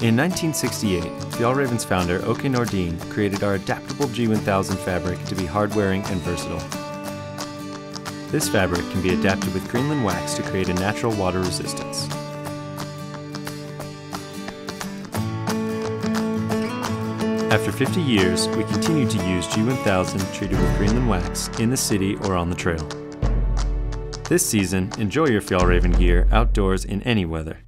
In 1968, Fjallraven's founder Åke Nordin created our adaptable G1000 fabric to be hard-wearing and versatile. This fabric can be adapted with Greenland wax to create a natural water resistance. After 50 years, we continue to use G1000 treated with Greenland wax in the city or on the trail. This season, enjoy your Fjallraven gear outdoors in any weather.